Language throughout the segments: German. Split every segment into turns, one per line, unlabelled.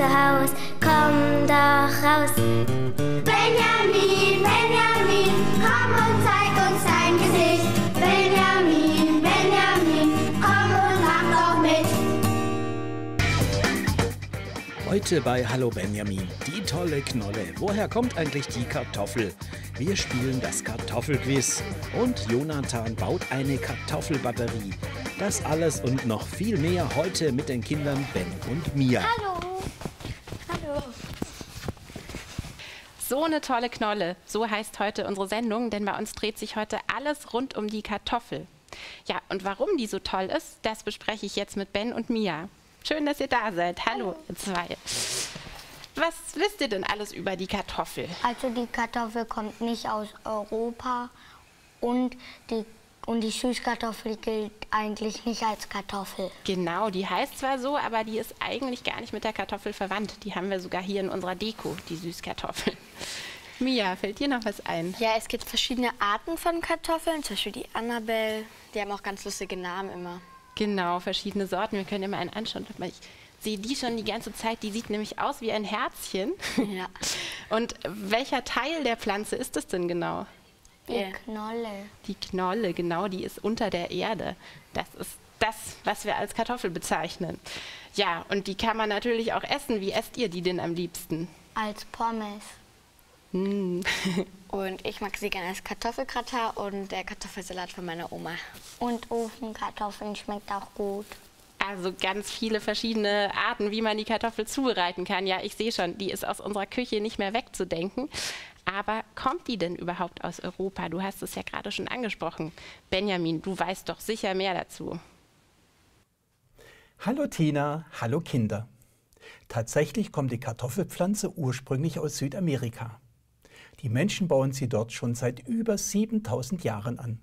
zu Haus, komm doch raus. Benjamin, Benjamin, komm und zeig uns dein Gesicht. Benjamin, Benjamin, komm und mach doch mit.
Heute bei Hallo Benjamin, die tolle Knolle. Woher kommt eigentlich die Kartoffel? Wir spielen das Kartoffelquiz und Jonathan baut eine Kartoffelbatterie. Das alles und noch viel mehr heute mit den Kindern Ben und Mia.
Hallo. Hallo.
So eine tolle Knolle. So heißt heute unsere Sendung, denn bei uns dreht sich heute alles rund um die Kartoffel. Ja, und warum die so toll ist, das bespreche ich jetzt mit Ben und Mia. Schön, dass ihr da seid. Hallo, ihr zwei. Was wisst ihr denn alles über die Kartoffel?
Also die Kartoffel kommt nicht aus Europa und die, und die Süßkartoffel gilt eigentlich nicht als Kartoffel.
Genau, die heißt zwar so, aber die ist eigentlich gar nicht mit der Kartoffel verwandt. Die haben wir sogar hier in unserer Deko, die Süßkartoffel. Mia, fällt dir noch was ein?
Ja, es gibt verschiedene Arten von Kartoffeln, zum Beispiel die Annabelle. Die haben auch ganz lustige Namen immer.
Genau, verschiedene Sorten. Wir können immer einen anschauen. Ich sehe die schon die ganze Zeit. Die sieht nämlich aus wie ein Herzchen.
Ja.
Und welcher Teil der Pflanze ist es denn genau?
Die. Knolle.
Die Knolle, genau, die ist unter der Erde. Das ist das, was wir als Kartoffel bezeichnen. Ja, und die kann man natürlich auch essen. Wie esst ihr die denn am liebsten?
Als Pommes.
Hm.
Und ich mag sie gerne als Kartoffelgratin und der Kartoffelsalat von meiner Oma.
Und Ofenkartoffeln schmeckt auch gut.
Also ganz viele verschiedene Arten, wie man die Kartoffel zubereiten kann. Ja, ich sehe schon, die ist aus unserer Küche nicht mehr wegzudenken. Aber kommt die denn überhaupt aus Europa? Du hast es ja gerade schon angesprochen. Benjamin, du weißt doch sicher mehr dazu.
Hallo Tina, hallo Kinder. Tatsächlich kommt die Kartoffelpflanze ursprünglich aus Südamerika. Die Menschen bauen sie dort schon seit über 7000 Jahren an.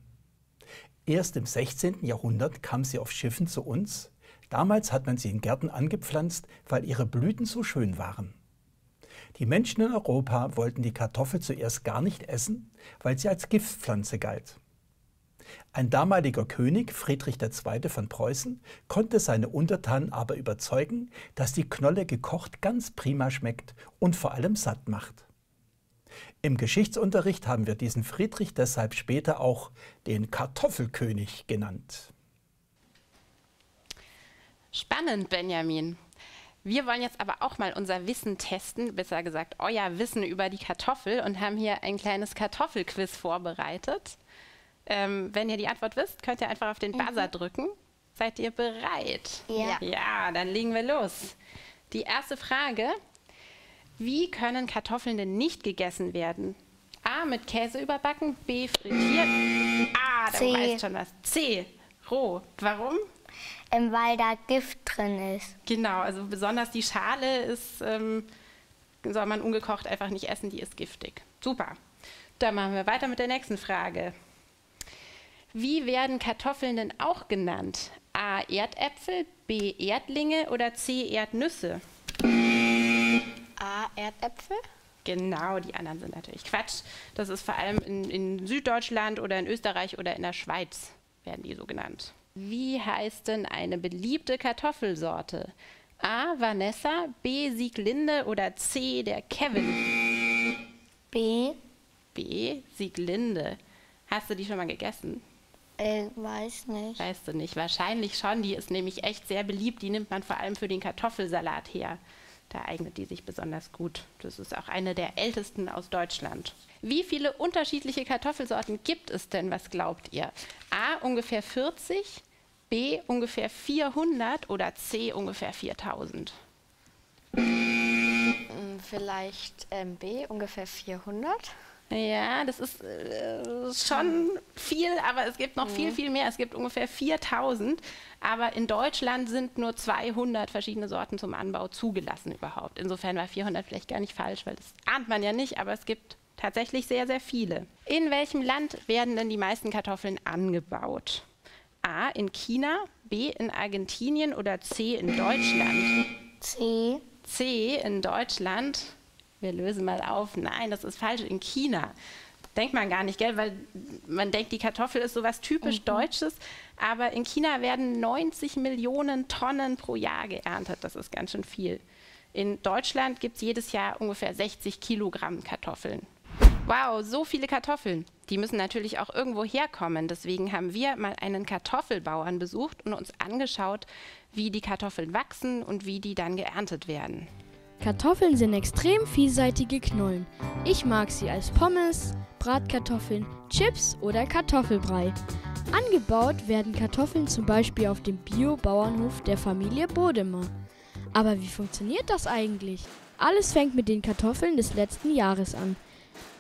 Erst im 16. Jahrhundert kam sie auf Schiffen zu uns. Damals hat man sie in Gärten angepflanzt, weil ihre Blüten so schön waren. Die Menschen in Europa wollten die Kartoffel zuerst gar nicht essen, weil sie als Giftpflanze galt. Ein damaliger König, Friedrich II. von Preußen, konnte seine Untertanen aber überzeugen, dass die Knolle gekocht ganz prima schmeckt und vor allem satt macht. Im Geschichtsunterricht haben wir diesen Friedrich deshalb später auch den Kartoffelkönig genannt.
Spannend, Benjamin. Wir wollen jetzt aber auch mal unser Wissen testen, besser gesagt euer Wissen über die Kartoffel und haben hier ein kleines Kartoffelquiz vorbereitet. Ähm, wenn ihr die Antwort wisst, könnt ihr einfach auf den Buzzer drücken. Seid ihr bereit?
Ja.
Ja, dann legen wir los. Die erste Frage. Wie können Kartoffeln denn nicht gegessen werden? A. Mit Käse überbacken, B. Frittiert. A. Da
C.
weiß schon was. C. Roh. Warum?
Ähm, weil da Gift drin ist.
Genau, also besonders die Schale ist, ähm, soll man ungekocht einfach nicht essen, die ist giftig. Super. Dann machen wir weiter mit der nächsten Frage. Wie werden Kartoffeln denn auch genannt? A. Erdäpfel, B. Erdlinge oder C. Erdnüsse?
A. Erdäpfel.
Genau, die anderen sind natürlich Quatsch. Das ist vor allem in, in Süddeutschland oder in Österreich oder in der Schweiz werden die so genannt. Wie heißt denn eine beliebte Kartoffelsorte? A. Vanessa, B. Sieglinde oder C. der Kevin?
B.
B. Sieglinde. Hast du die schon mal gegessen?
Äh, weiß nicht.
Weißt du nicht. Wahrscheinlich schon. Die ist nämlich echt sehr beliebt. Die nimmt man vor allem für den Kartoffelsalat her. Da eignet die sich besonders gut. Das ist auch eine der ältesten aus Deutschland. Wie viele unterschiedliche Kartoffelsorten gibt es denn, was glaubt ihr? A ungefähr 40, B ungefähr 400 oder C ungefähr 4000?
Hm, Vielleicht ähm, B. Ungefähr 400.
Ja, das ist äh, schon viel, aber es gibt noch viel, viel mehr. Es gibt ungefähr 4000, aber in Deutschland sind nur 200 verschiedene Sorten zum Anbau zugelassen überhaupt. Insofern war 400 vielleicht gar nicht falsch, weil das ahnt man ja nicht, aber es gibt tatsächlich sehr, sehr viele. In welchem Land werden denn die meisten Kartoffeln angebaut? A in China, B in Argentinien oder C in Deutschland?
C.
C in Deutschland. Wir lösen mal auf. Nein, das ist falsch. In China. Denkt man gar nicht, gell? Weil man denkt, die Kartoffel ist sowas typisch Deutsches. Aber in China werden 90 Millionen Tonnen pro Jahr geerntet. Das ist ganz schön viel. In Deutschland gibt es jedes Jahr ungefähr 60 Kilogramm Kartoffeln. Wow, so viele Kartoffeln. Die müssen natürlich auch irgendwo herkommen. Deswegen haben wir mal einen Kartoffelbauern besucht und uns angeschaut, wie die Kartoffeln wachsen und wie die dann geerntet werden.
Kartoffeln sind extrem vielseitige Knollen. Ich mag sie als Pommes, Bratkartoffeln, Chips oder Kartoffelbrei. Angebaut werden Kartoffeln zum Beispiel auf dem Bio-Bauernhof der Familie Bodemer. Aber wie funktioniert das eigentlich? Alles fängt mit den Kartoffeln des letzten Jahres an.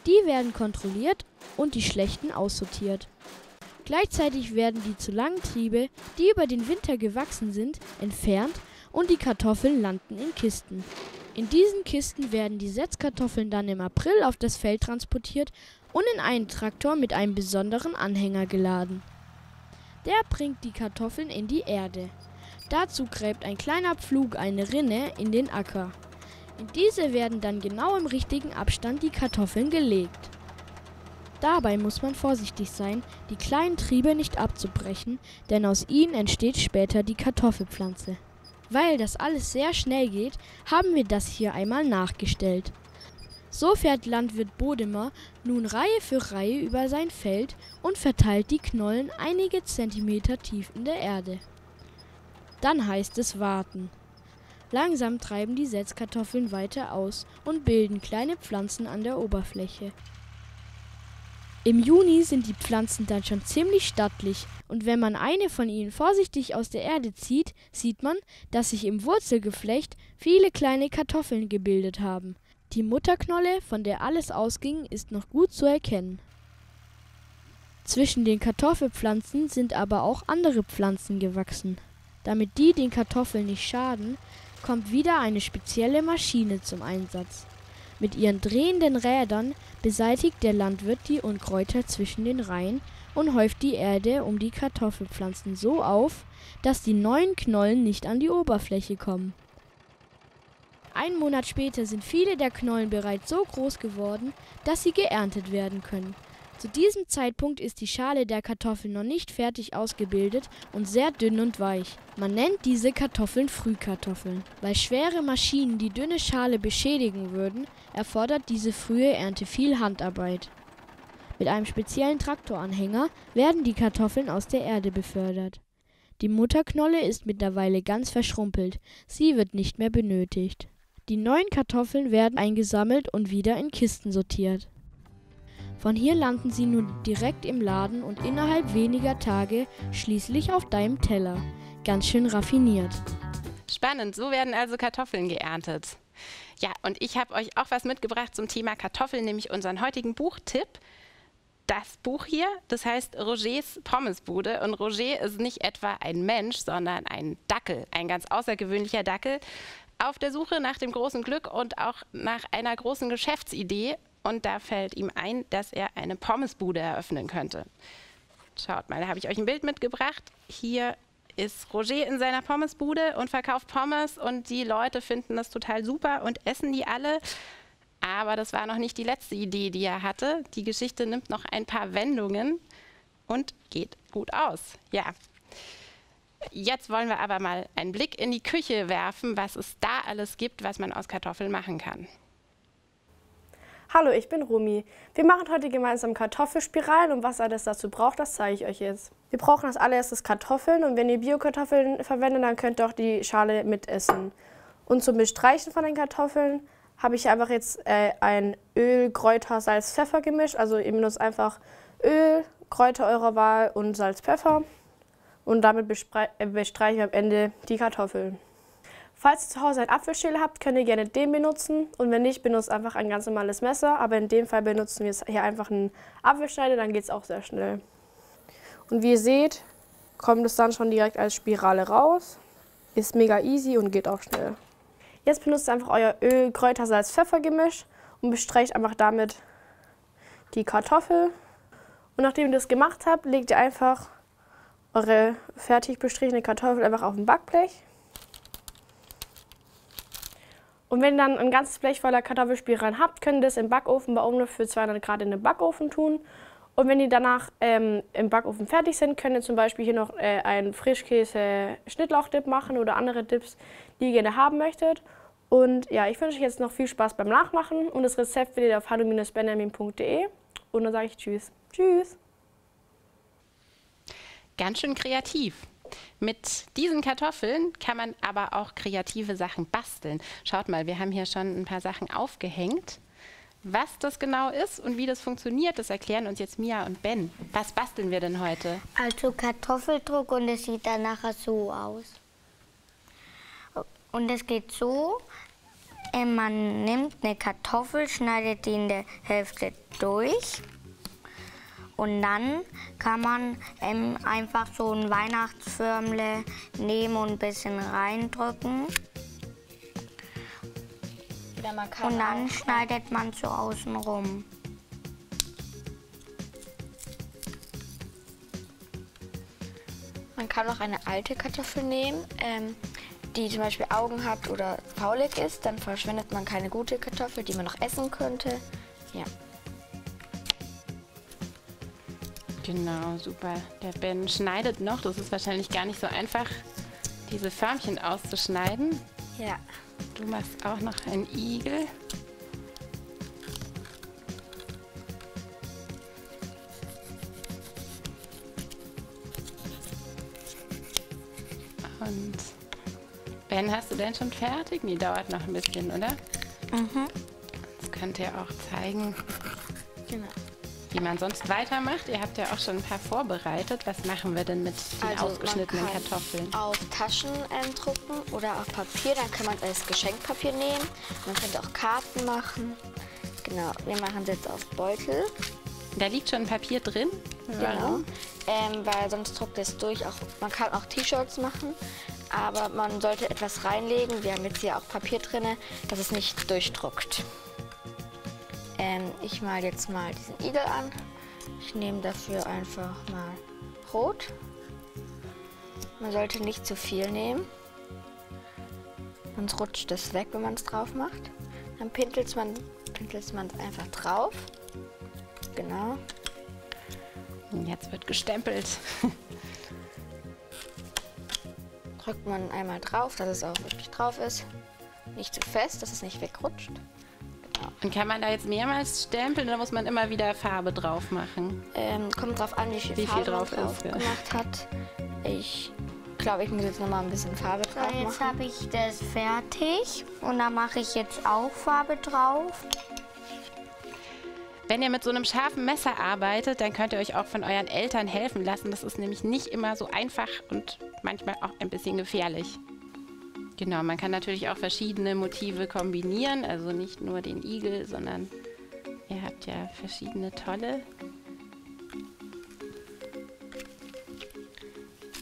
Die werden kontrolliert und die schlechten aussortiert. Gleichzeitig werden die zu langen Triebe, die über den Winter gewachsen sind, entfernt und die Kartoffeln landen in Kisten. In diesen Kisten werden die Setzkartoffeln dann im April auf das Feld transportiert und in einen Traktor mit einem besonderen Anhänger geladen. Der bringt die Kartoffeln in die Erde. Dazu gräbt ein kleiner Pflug eine Rinne in den Acker. In diese werden dann genau im richtigen Abstand die Kartoffeln gelegt. Dabei muss man vorsichtig sein, die kleinen Triebe nicht abzubrechen, denn aus ihnen entsteht später die Kartoffelpflanze. Weil das alles sehr schnell geht, haben wir das hier einmal nachgestellt. So fährt Landwirt Bodemer nun Reihe für Reihe über sein Feld und verteilt die Knollen einige Zentimeter tief in der Erde. Dann heißt es warten. Langsam treiben die Setzkartoffeln weiter aus und bilden kleine Pflanzen an der Oberfläche. Im Juni sind die Pflanzen dann schon ziemlich stattlich und wenn man eine von ihnen vorsichtig aus der Erde zieht, sieht man, dass sich im Wurzelgeflecht viele kleine Kartoffeln gebildet haben. Die Mutterknolle, von der alles ausging, ist noch gut zu erkennen. Zwischen den Kartoffelpflanzen sind aber auch andere Pflanzen gewachsen. Damit die den Kartoffeln nicht schaden, kommt wieder eine spezielle Maschine zum Einsatz. Mit ihren drehenden Rädern beseitigt der Landwirt die Unkräuter zwischen den Reihen und häuft die Erde um die Kartoffelpflanzen so auf, dass die neuen Knollen nicht an die Oberfläche kommen. Einen Monat später sind viele der Knollen bereits so groß geworden, dass sie geerntet werden können. Zu diesem Zeitpunkt ist die Schale der Kartoffeln noch nicht fertig ausgebildet und sehr dünn und weich. Man nennt diese Kartoffeln Frühkartoffeln. Weil schwere Maschinen die dünne Schale beschädigen würden, erfordert diese frühe Ernte viel Handarbeit. Mit einem speziellen Traktoranhänger werden die Kartoffeln aus der Erde befördert. Die Mutterknolle ist mittlerweile ganz verschrumpelt, sie wird nicht mehr benötigt. Die neuen Kartoffeln werden eingesammelt und wieder in Kisten sortiert. Von hier landen sie nun direkt im Laden und innerhalb weniger Tage schließlich auf deinem Teller. Ganz schön raffiniert.
Spannend, so werden also Kartoffeln geerntet. Ja, und ich habe euch auch was mitgebracht zum Thema Kartoffeln, nämlich unseren heutigen Buchtipp. Das Buch hier, das heißt Rogers Pommesbude. Und Roger ist nicht etwa ein Mensch, sondern ein Dackel, ein ganz außergewöhnlicher Dackel, auf der Suche nach dem großen Glück und auch nach einer großen Geschäftsidee und da fällt ihm ein, dass er eine Pommesbude eröffnen könnte. Schaut mal, da habe ich euch ein Bild mitgebracht. Hier ist Roger in seiner Pommesbude und verkauft Pommes und die Leute finden das total super und essen die alle. Aber das war noch nicht die letzte Idee, die er hatte. Die Geschichte nimmt noch ein paar Wendungen und geht gut aus. Ja. Jetzt wollen wir aber mal einen Blick in die Küche werfen, was es da alles gibt, was man aus Kartoffeln machen kann.
Hallo, ich bin Rumi. Wir machen heute gemeinsam Kartoffelspiralen und was alles dazu braucht, das zeige ich euch jetzt. Wir brauchen als allererstes Kartoffeln und wenn ihr Biokartoffeln verwendet, dann könnt ihr auch die Schale mitessen. Und zum Bestreichen von den Kartoffeln habe ich einfach jetzt äh, ein Öl, Kräuter, Salz, Pfeffer gemischt. Also ihr benutzt einfach Öl, Kräuter eurer Wahl und Salz, Pfeffer. Und damit äh, bestreichen wir am Ende die Kartoffeln. Falls ihr zu Hause einen Apfelschäler habt, könnt ihr gerne den benutzen. Und wenn nicht, benutzt einfach ein ganz normales Messer. Aber in dem Fall benutzen wir hier einfach einen Apfelschneider, dann geht es auch sehr schnell. Und wie ihr seht, kommt es dann schon direkt als Spirale raus. Ist mega easy und geht auch schnell. Jetzt benutzt einfach euer Öl, Kräuter, Salz, Pfeffer Gemisch und bestreicht einfach damit die Kartoffel. Und nachdem ihr das gemacht habt, legt ihr einfach eure fertig bestrichene Kartoffel einfach auf ein Backblech. Und wenn ihr dann ein ganzes Blech voller Kartoffelspiralen habt, könnt ihr das im Backofen bei ungefähr für 200 Grad in den Backofen tun. Und wenn die danach ähm, im Backofen fertig sind, könnt ihr zum Beispiel hier noch äh, einen Frischkäse-Schnittlauchdip machen oder andere Dips, die ihr gerne haben möchtet. Und ja, ich wünsche euch jetzt noch viel Spaß beim Nachmachen und das Rezept findet ihr auf hallo-benjamin.de. Und dann sage ich Tschüss. Tschüss.
Ganz schön kreativ. Mit diesen Kartoffeln kann man aber auch kreative Sachen basteln. Schaut mal, wir haben hier schon ein paar Sachen aufgehängt. Was das genau ist und wie das funktioniert, das erklären uns jetzt Mia und Ben. Was basteln wir denn heute?
Also Kartoffeldruck und es sieht dann nachher so aus. Und es geht so, äh, man nimmt eine Kartoffel, schneidet die in der Hälfte durch und dann kann man ähm, einfach so ein Weihnachtsförmle nehmen und ein bisschen reindrücken. Und dann schneidet man so außen rum.
Man kann auch eine alte Kartoffel nehmen, ähm, die zum Beispiel Augen hat oder faulig ist. Dann verschwendet man keine gute Kartoffel, die man noch essen könnte. Ja.
Genau, super. Der Ben schneidet noch. Das ist wahrscheinlich gar nicht so einfach, diese Förmchen auszuschneiden.
Ja.
Du machst auch noch einen Igel. Und Ben, hast du denn schon fertig? Nee, dauert noch ein bisschen, oder? Mhm. Das könnt ihr auch zeigen,
Genau.
Wie man sonst weitermacht. Ihr habt ja auch schon ein paar vorbereitet. Was machen wir denn mit den
Also, man
ausgeschnittenen
kann
Kartoffeln?
Auf Taschen ähm, drucken oder auf Papier. Dann kann man als Geschenkpapier nehmen. Man könnte auch Karten machen. Genau. Wir machen es jetzt auf Beutel.
Da liegt schon Papier drin.
Genau. Ähm, weil sonst druckt es durch. Auch, man kann auch T-Shirts machen, aber man sollte etwas reinlegen. Wir haben jetzt hier auch Papier drin, dass es nicht durchdruckt. Ähm, ich mal jetzt mal diesen Igel an. Ich nehme dafür einfach mal Rot. Man sollte nicht zu viel nehmen. Sonst rutscht es weg, wenn man es drauf macht. Dann pintelt man pintelt man es einfach drauf. Genau.
Jetzt wird gestempelt.
drückt man einmal drauf, dass es auch wirklich drauf ist. Nicht zu fest, dass es nicht wegrutscht.
Und kann man da jetzt mehrmals stempeln oder muss man immer wieder Farbe drauf machen?
Ähm, kommt drauf an, wie viel
Wie viel
Farbe
drauf
man drauf
ist, ja.
gemacht hat. Ich glaube, ich muss jetzt noch mal ein bisschen Farbe
So,
drauf
jetzt
machen.
habe ich das fertig und da mache ich jetzt auch Farbe drauf.
Wenn ihr mit so einem scharfen Messer arbeitet, dann könnt ihr euch auch von euren Eltern helfen lassen. Das ist nämlich nicht immer so einfach und manchmal auch ein bisschen gefährlich. Genau, man kann natürlich auch verschiedene Motive kombinieren, also nicht nur den Igel, sondern ihr habt ja verschiedene tolle.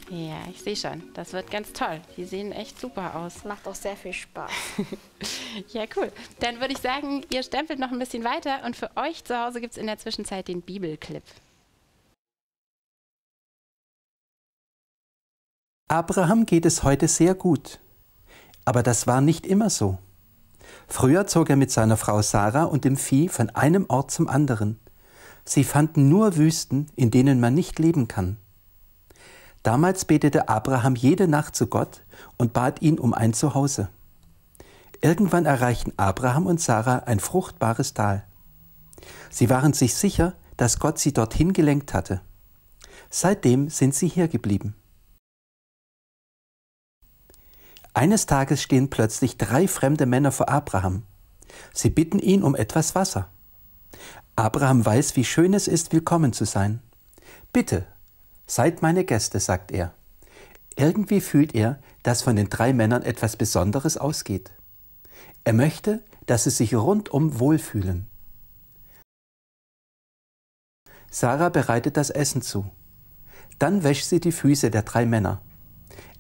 Ja, ich sehe schon, das wird ganz toll. Die sehen echt super aus.
Macht auch sehr viel Spaß.
Ja, cool. Dann würde ich sagen, ihr stempelt noch ein bisschen weiter und für euch zu Hause gibt es in der Zwischenzeit den Bibelclip.
Abraham geht es heute sehr gut. Aber das war nicht immer so. Früher zog er mit seiner Frau Sarah und dem Vieh von einem Ort zum anderen. Sie fanden nur Wüsten, in denen man nicht leben kann. Damals betete Abraham jede Nacht zu Gott und bat ihn um ein Zuhause. Irgendwann erreichten Abraham und Sarah ein fruchtbares Tal. Sie waren sich sicher, dass Gott sie dorthin gelenkt hatte. Seitdem sind sie hier geblieben. Eines Tages stehen plötzlich drei fremde Männer vor Abraham. Sie bitten ihn um etwas Wasser. Abraham weiß, wie schön es ist, willkommen zu sein. Bitte, seid meine Gäste, sagt er. Irgendwie fühlt er, dass von den drei Männern etwas Besonderes ausgeht. Er möchte, dass sie sich rundum wohlfühlen. Sarah bereitet das Essen zu. Dann wäscht sie die Füße der drei Männer.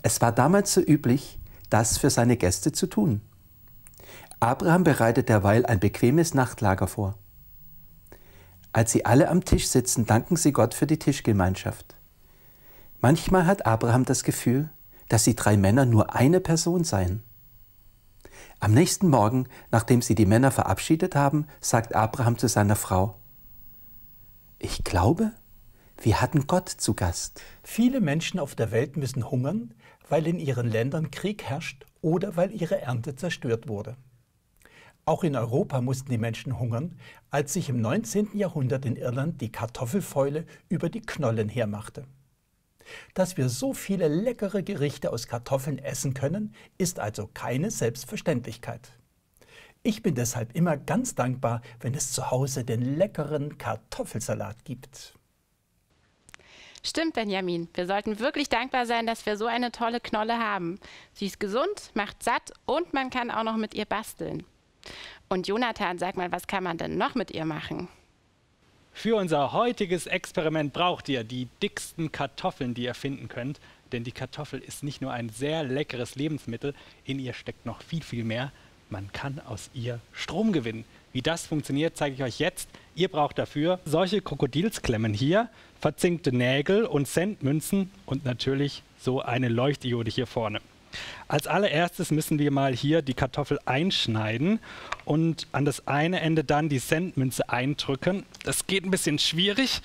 Es war damals so üblich, das für seine Gäste zu tun. Abraham bereitet derweil ein bequemes Nachtlager vor. Als sie alle am Tisch sitzen, danken sie Gott für die Tischgemeinschaft. Manchmal hat Abraham das Gefühl, dass die drei Männer nur eine Person seien. Am nächsten Morgen, nachdem sie die Männer verabschiedet haben, sagt Abraham zu seiner Frau, Ich glaube, wir hatten Gott zu Gast.
Viele Menschen auf der Welt müssen hungern, weil in ihren Ländern Krieg herrscht oder weil ihre Ernte zerstört wurde. Auch in Europa mussten die Menschen hungern, als sich im 19. Jahrhundert in Irland die Kartoffelfäule über die Knollen hermachte. Dass wir so viele leckere Gerichte aus Kartoffeln essen können, ist also keine Selbstverständlichkeit. Ich bin deshalb immer ganz dankbar, wenn es zu Hause den leckeren Kartoffelsalat gibt.
Stimmt, Benjamin. Wir sollten wirklich dankbar sein, dass wir so eine tolle Knolle haben. Sie ist gesund, macht satt und man kann auch noch mit ihr basteln. Und Jonathan, sag mal, was kann man denn noch mit ihr machen?
Für unser heutiges Experiment braucht ihr die dicksten Kartoffeln, die ihr finden könnt. Denn die Kartoffel ist nicht nur ein sehr leckeres Lebensmittel, in ihr steckt noch viel, viel mehr. Man kann aus ihr Strom gewinnen. Wie das funktioniert, zeige ich euch jetzt. Ihr braucht dafür solche Krokodilsklemmen hier, verzinkte Nägel und Centmünzen und natürlich so eine Leuchtdiode hier vorne. Als allererstes müssen wir mal hier die Kartoffel einschneiden und an das eine Ende dann die Centmünze eindrücken. Das geht ein bisschen schwierig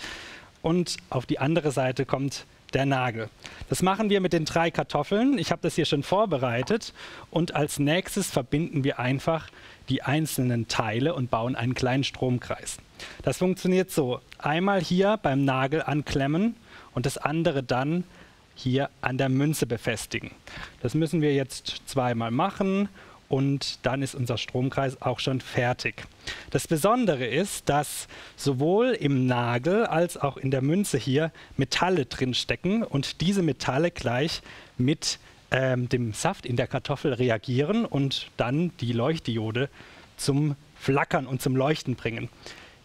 und auf die andere Seite kommt der Nagel. Das machen wir mit den drei Kartoffeln. Ich habe das hier schon vorbereitet und als nächstes verbinden wir einfach die einzelnen Teile und bauen einen kleinen Stromkreis. Das funktioniert so. Einmal hier beim Nagel anklemmen und das andere dann hier an der Münze befestigen. Das müssen wir jetzt zweimal machen und dann ist unser Stromkreis auch schon fertig. Das Besondere ist, dass sowohl im Nagel als auch in der Münze hier Metalle drin stecken und diese Metalle gleich mit ähm, dem Saft in der Kartoffel reagieren und dann die Leuchtdiode zum Flackern und zum Leuchten bringen.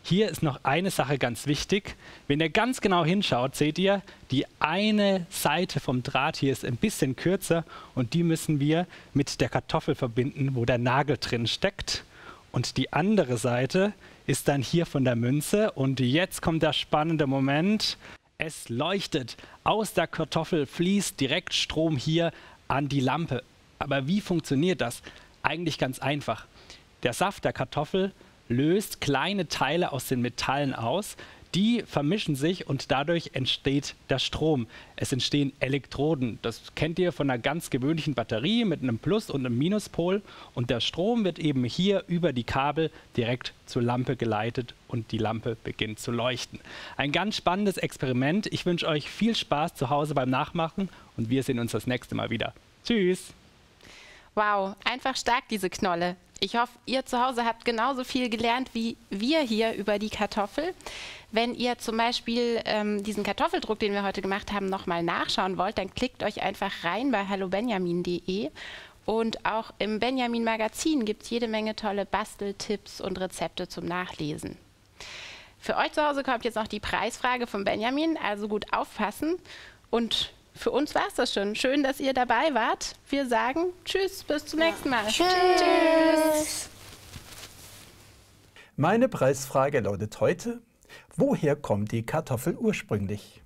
Hier ist noch eine Sache ganz wichtig. Wenn ihr ganz genau hinschaut, seht ihr, die eine Seite vom Draht hier ist ein bisschen kürzer und die müssen wir mit der Kartoffel verbinden, wo der Nagel drin steckt. Und die andere Seite ist dann hier von der Münze. Und jetzt kommt der spannende Moment. Es leuchtet. Aus der Kartoffel fließt direkt Strom hier an die Lampe. Aber wie funktioniert das? Eigentlich ganz einfach. Der Saft der Kartoffel löst kleine Teile aus den Metallen aus, die vermischen sich und dadurch entsteht der Strom. Es entstehen Elektroden. Das kennt ihr von einer ganz gewöhnlichen Batterie mit einem Plus- und einem Minuspol. Und der Strom wird eben hier über die Kabel direkt zur Lampe geleitet und die Lampe beginnt zu leuchten. Ein ganz spannendes Experiment. Ich wünsche euch viel Spaß zu Hause beim Nachmachen und wir sehen uns das nächste Mal wieder. Tschüss!
Wow, einfach stark diese Knolle. Ich hoffe, ihr zu Hause habt genauso viel gelernt wie wir hier über die Kartoffel. Wenn ihr zum Beispiel ähm, diesen Kartoffeldruck, den wir heute gemacht haben, nochmal nachschauen wollt, dann klickt euch einfach rein bei hallobenjamin.de. Und auch im Benjamin Magazin gibt es jede Menge tolle Basteltipps und Rezepte zum Nachlesen. Für euch zu Hause kommt jetzt noch die Preisfrage von Benjamin, also gut aufpassen. Und für uns war es das schon. Schön, dass ihr dabei wart. Wir sagen Tschüss, bis zum nächsten Mal.
Tschüss.
Tschüss.
Meine Preisfrage lautet heute, woher kommt die Kartoffel ursprünglich?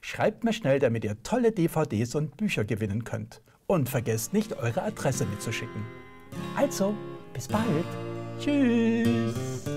Schreibt mir schnell, damit ihr tolle DVDs und Bücher gewinnen könnt. Und vergesst nicht, eure Adresse mitzuschicken. Also, bis bald. Tschüss.